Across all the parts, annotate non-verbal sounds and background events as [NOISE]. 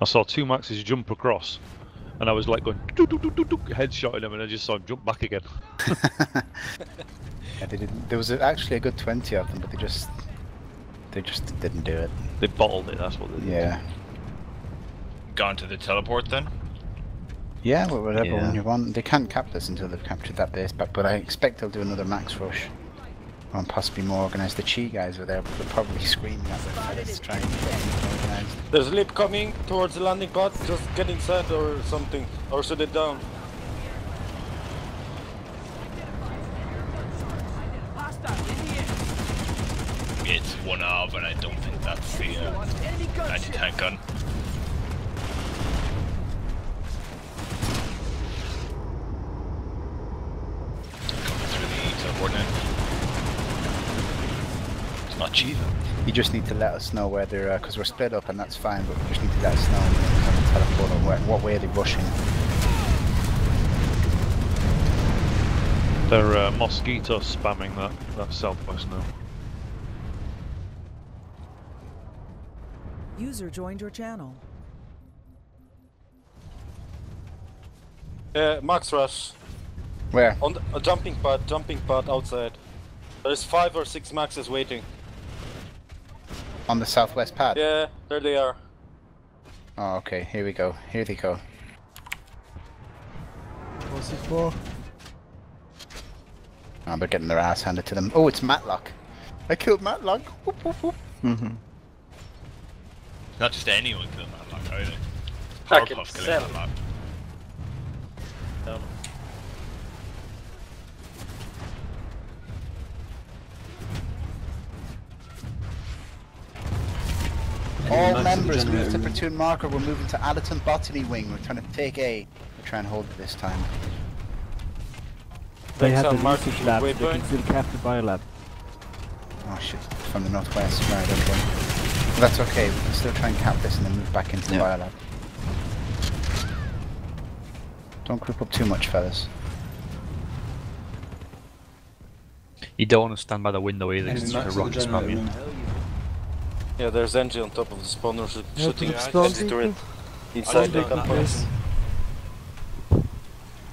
I saw two Maxes jump across, and I was like going doo doo doo doo doo, headshotting him, and I just saw him jump back again. [LAUGHS] Yeah, they didn't. There was actually a good twenty of them, but they just they just didn't do it. They bottled it. That's what they did. Yeah. Gone to the teleport then? Yeah, well, whatever Yeah. one you want. They can't cap this until they've captured that base back, but I expect they'll do another max rush. Or possibly more organised. The Chi guys were there, but they're probably screaming at the fellas trying to get them organised. There's a Lib coming towards the landing pad. Just get inside or something. Or shut it down. It's one of, and I don't think that's the uh, anti-tank gun. Coming through the teleport now. It's not. You just need to let us know where they're, because we're split up and that's fine, but you just need to let us know when they come and teleport or where, what way they're rushing. They're uh, mosquito spamming that that southwest now. User joined your channel. Uh, max rush. Where? On the, a jumping pad, jumping pad outside. There's five or six maxes waiting. On the southwest pad? Yeah, there they are. Oh, okay. Here we go. Here they go. What's it for? Oh, they're getting their ass handed to them. Oh, it's Matlock. I killed Matlock. Whoop, whoop, whoop. Mm-hmm. Not just anyone killed Matlock either. Fucking Powerpuff killing. Matlock. All Max members the move to platoon marker. We're moving to Allatum Botany Wing. We're trying to take A. We're trying to hold it this time. They Thanks, have the uh, Sam research lab, they waypoint. can still cap the biolab. Oh shit, from the northwest. Right, okay. But that's okay. We can still try and cap this and then move back into the biolab. Don't group up too much, fellas. You don't want to stand by the window either. And 'cause Max it's the a rocket spam you. Generator. Yeah, there's NG on top of the spawner sh Yeah, shooting it's spawn the turret. Inside the don't know. campus.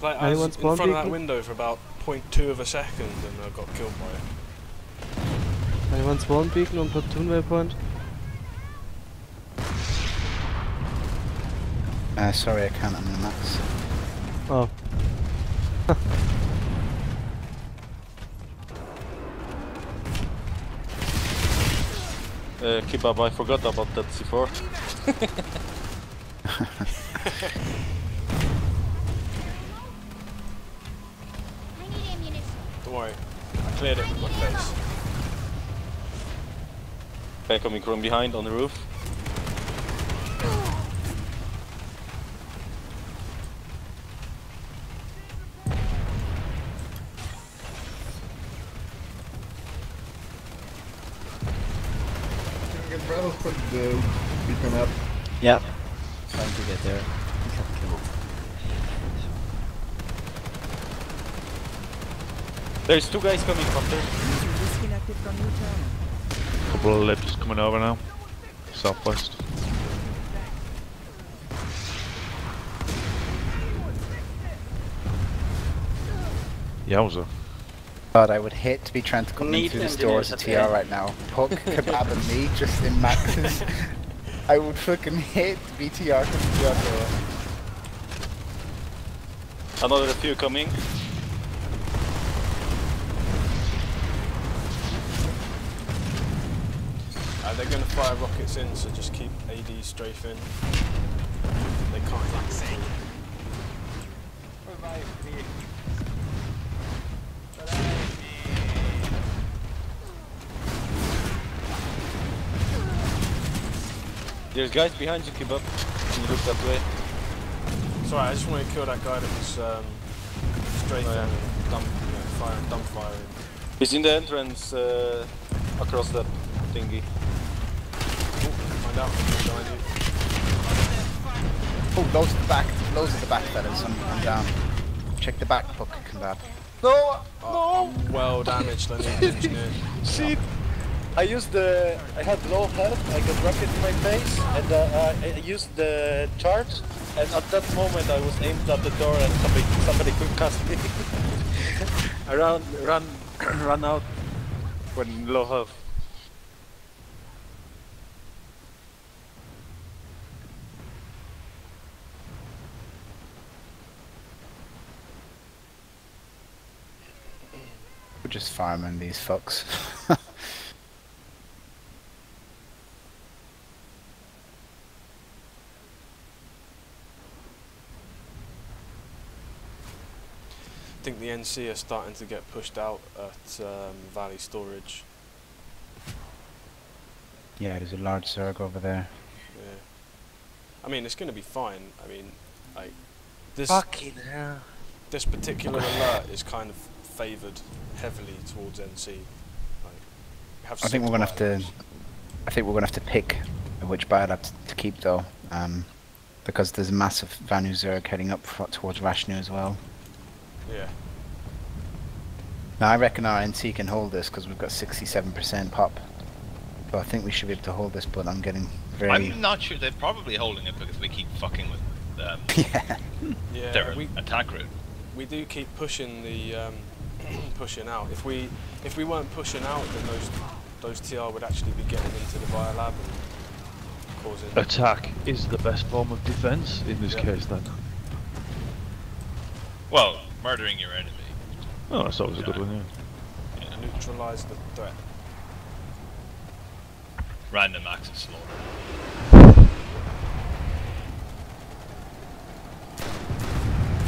Like, I was Anyone in spawn front of that people? window for about 0.2 of a second and I got killed by it. Anyone spawn beacon on platoon waypoint? Uh, sorry, I can't. I'm in the max. Oh. [LAUGHS] Uh, Kebab, I forgot about that C4. [LAUGHS] Don't worry, I cleared it with my face. Guy coming from behind on the roof. Yep. Trying to get there. There's two guys coming from there. User disconnected from your channel. couple of Libs coming over now. Southwest. Yowza. God, I would hate to be trying to come in through the door as a TR end. right now. Puck, [LAUGHS] Kebab, and me just in maxes. [LAUGHS] I would fucking hate to be TR coming through that door. Another few coming. Uh, they're going to fire rockets in, so just keep AD strafing. They can't hit you. There's guys behind you, Kebab. Can you look that way? Sorry, I just want to kill that guy that was um, strafing Oh, yeah. and dump, you know, firing, dump firing. He's in the entrance uh, across that thingy. Find out who's behind you. Oh, loads at the back. Loads at the back, fellas. I'm, I'm down. Check the back, Puck, Kebab. No! Oh, I'm well damaged, I need an engineer. [LAUGHS] Shit! I used the. I had low health. I got rocket in my face, and uh, I used the charge. And at that moment, I was aimed at the door, and somebody somebody could cast me. [LAUGHS] I ran ran [CLEARS THROAT] ran out when low health. We're just farming these fucks. [LAUGHS] I think the NC are starting to get pushed out at um, Valley Storage. yeah, there's a large Zerg over there. Yeah. I mean, it's going to be fine. I mean, like this Fucking hell. this particular alert is kind of favoured heavily towards NC. Like, have I think we're gonna have to. biolabs. I think we're gonna have to pick which biolab to keep though, um, because there's a massive Vanu Zerg heading up towards Rashnu as well. Yeah. Now I reckon our NC can hold this because we've got 67% pop. So I think we should be able to hold this, but I'm getting very. I'm not sure. They're probably holding it because we keep fucking with um, [LAUGHS] yeah. Yeah. their we attack route. we do keep pushing the um, [CLEARS THROAT] pushing out. If we if we weren't pushing out, then those those TR would actually be getting into the biolab and causing. Attack is the best form of defense in this Yeah. case then. Well, murdering your enemy. Oh, that's always a good one, yeah. neutralize the threat. Random acts of slaughter.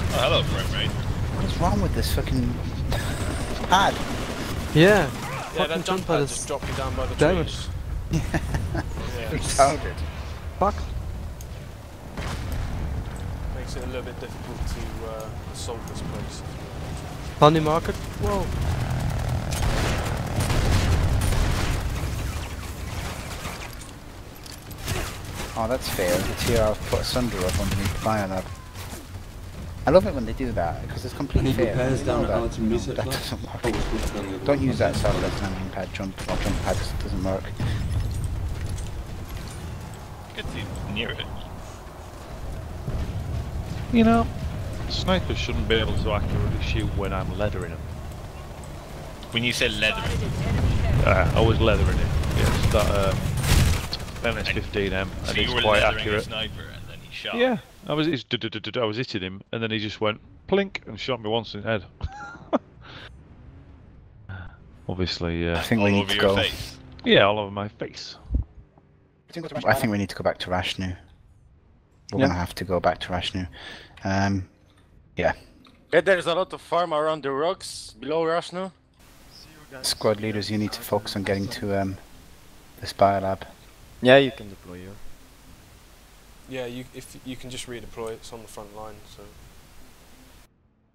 Oh, hello, frame rate. What is wrong with this fucking pad? Yeah. Yeah, Fucking that jump jump pad pad just is drop you down by the damage. trees. [LAUGHS] yeah, Retarded. fuck. Makes it a little bit difficult to uh, assault this place. Honey market. Whoa. Oh, that's fair. The TR put a Sunder up underneath the biolab. I love it when they do that because it's completely fair. repairs You down know that, Arts and Research that doesn't work. Oh, it's good, then you'll- Don't use that satellite landing pad jump or jump pad. It doesn't work. Get to near it. You know, snipers shouldn't be able to accurately shoot when I'm leathering them. When you say leathering, Uh, I was leathering it. Yes, that uh, MS-15M, and so it's you quite leathering a accurate. sniper and then he shot. Yeah, I was I was hitting him, and then he just went plink and shot me once in the head. [LAUGHS] Obviously, I uh, think All we need over to your go. face. yeah, all over my face. I think we need to go back to Rashnu. We're Yeah. gonna have to go back to Rashnu. Um, yeah. Yeah, there's a lot of farm around the rocks below Rashnu. Squad leaders, you need to focus on getting to um, this biolab. Yeah, you can deploy here. Yeah, you if you can just redeploy, it's on the front line. So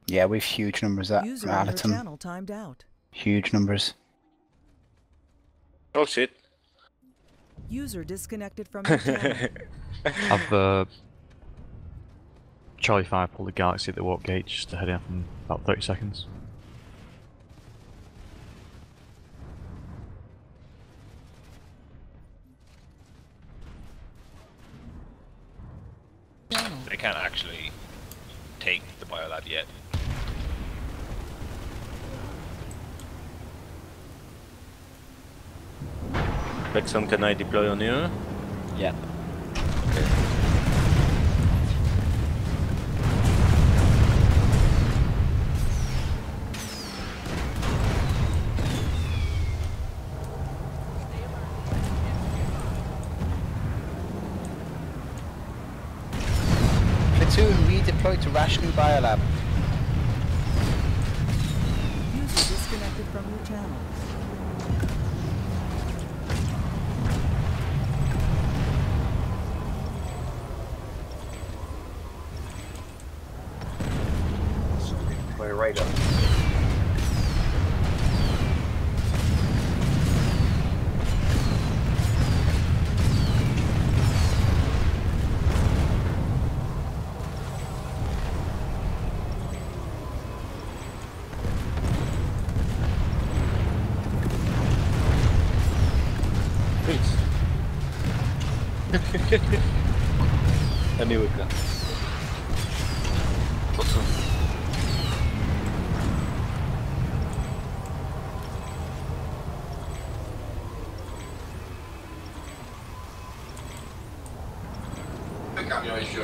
Yeah, we've huge numbers at User on channel timed out. Huge numbers. Oh shit. User disconnected from [LAUGHS] your channel. I've uh, Charlie 5 pulled the Galaxy at the warp gate just to head in in about 30 seconds. They can't actually take the biolab yet. Bexon, can I deploy on you? Yeah. To Rashnu biolab. User disconnected from your channel. My right up. I knew it.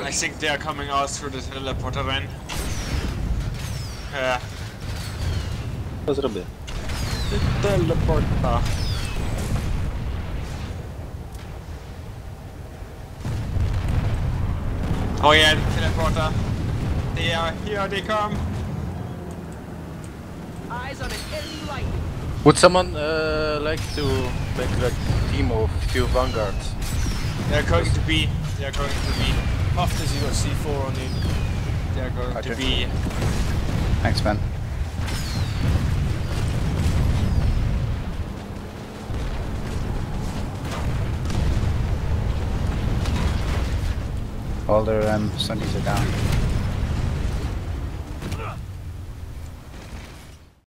I think they are coming out through the teleporter then. Yeah. Co zrobię? Teleporter. Oh yeah, the teleporter. They are here they come. Eyes on an enemy light. Would someone uh, like to make like team of few vanguards? They are going to be. They are going to be. After you got C4 on you. They are going to Roger. be. Thanks, man. All their um, Sundays are down.